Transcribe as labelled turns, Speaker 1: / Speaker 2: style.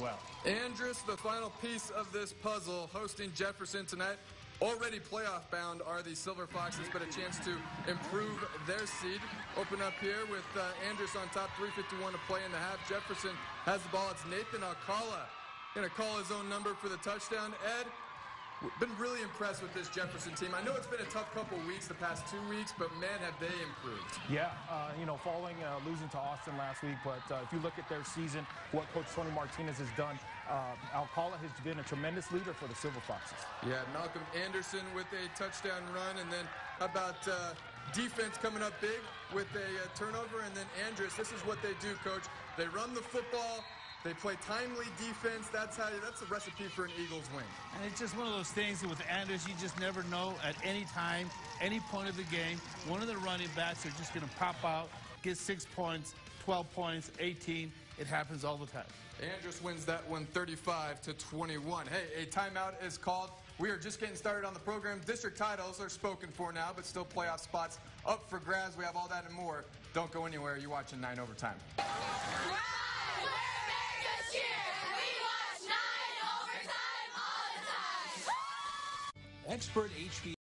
Speaker 1: well.
Speaker 2: Andress, the final piece of this puzzle, hosting Jefferson tonight. Already playoff bound are the Silver Foxes, but a chance to improve their seed. Open up here with uh, Andress on top, 351 to play in the half. Jefferson has the ball. It's Nathan Alcala going to call his own number for the touchdown. Ed, been really impressed with this Jefferson team. I know it's been a tough couple weeks, the past two weeks, but man, have they improved.
Speaker 1: Yeah, uh, you know, following uh, losing to Austin last week, but uh, if you look at their season, what Coach Tony Martinez has done, uh, Alcala has been a tremendous leader for the Silver Foxes.
Speaker 2: Yeah, Malcolm Anderson with a touchdown run, and then about uh, defense coming up big with a uh, turnover, and then Andress, this is what they do, Coach. They run the football, they play timely defense. That's how. That's the recipe for an Eagles win.
Speaker 3: And it's just one of those things with Andress, you just never know at any time, any point of the game. One of the running backs are just going to pop out, get six points, 12 points, 18. It happens all the time.
Speaker 2: Andress wins that one 35 to 21. Hey, a timeout is called. We are just getting started on the program. District titles are spoken for now, but still playoff spots up for grabs. We have all that and more. Don't go anywhere. You're watching 9 Overtime.
Speaker 4: Expert HV